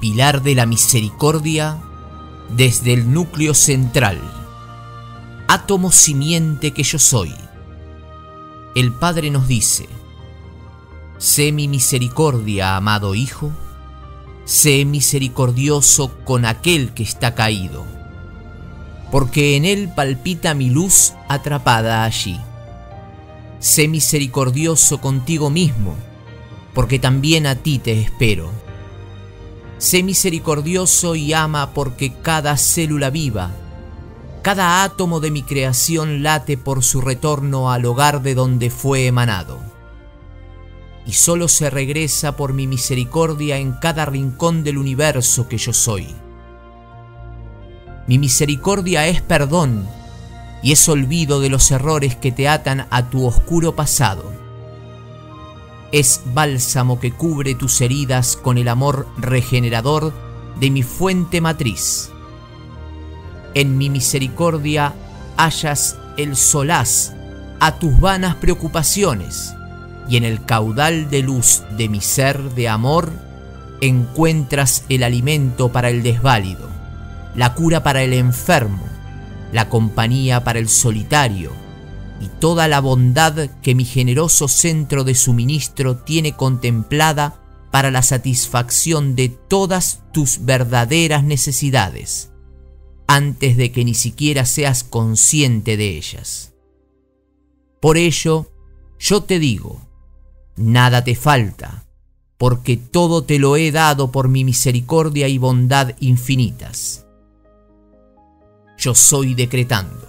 pilar de la misericordia desde el núcleo central, átomo simiente que yo soy. El Padre nos dice, sé mi misericordia, amado Hijo, sé misericordioso con aquel que está caído, porque en él palpita mi luz atrapada allí. Sé misericordioso contigo mismo, porque también a ti te espero. Sé misericordioso y ama porque cada célula viva, cada átomo de mi creación late por su retorno al hogar de donde fue emanado. Y solo se regresa por mi misericordia en cada rincón del universo que yo soy. Mi misericordia es perdón y es olvido de los errores que te atan a tu oscuro pasado. Es bálsamo que cubre tus heridas con el amor regenerador de mi fuente matriz. En mi misericordia hallas el solaz a tus vanas preocupaciones y en el caudal de luz de mi ser de amor encuentras el alimento para el desválido, la cura para el enfermo, la compañía para el solitario y toda la bondad que mi generoso centro de suministro tiene contemplada para la satisfacción de todas tus verdaderas necesidades, antes de que ni siquiera seas consciente de ellas. Por ello, yo te digo, nada te falta, porque todo te lo he dado por mi misericordia y bondad infinitas yo soy decretando.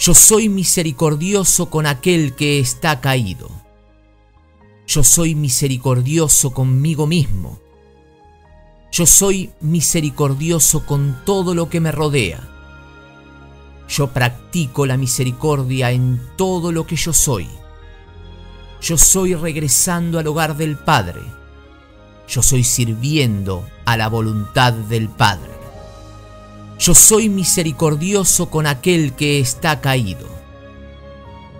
Yo soy misericordioso con aquel que está caído. Yo soy misericordioso conmigo mismo. Yo soy misericordioso con todo lo que me rodea. Yo practico la misericordia en todo lo que yo soy. Yo soy regresando al hogar del Padre. Yo soy sirviendo a la voluntad del Padre. Yo soy misericordioso con aquel que está caído.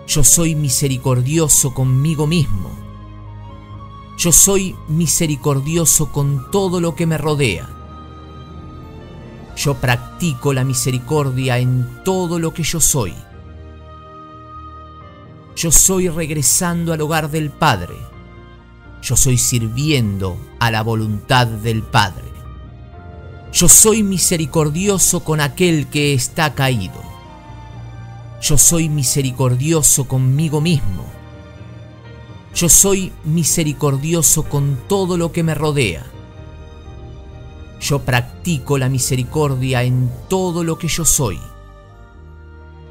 Yo soy misericordioso conmigo mismo. Yo soy misericordioso con todo lo que me rodea. Yo practico la misericordia en todo lo que yo soy. Yo soy regresando al hogar del Padre. Yo soy sirviendo a la voluntad del Padre. Yo soy misericordioso con aquel que está caído. Yo soy misericordioso conmigo mismo. Yo soy misericordioso con todo lo que me rodea. Yo practico la misericordia en todo lo que yo soy.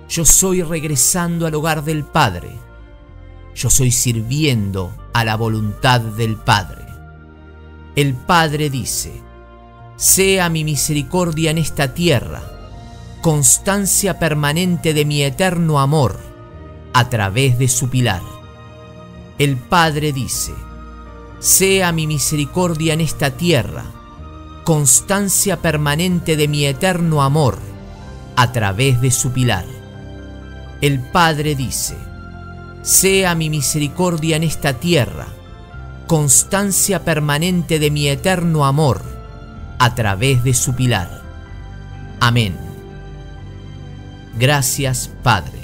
Yo soy regresando al hogar del Padre. Yo soy sirviendo a la voluntad del Padre. El Padre dice, sea mi misericordia en esta tierra, constancia permanente de mi eterno amor, a través de su pilar. El Padre dice, sea mi misericordia en esta tierra, constancia permanente de mi eterno amor, a través de su pilar. El Padre dice, sea mi misericordia en esta tierra, constancia permanente de mi eterno amor, a través de su pilar. Amén. Gracias, Padre.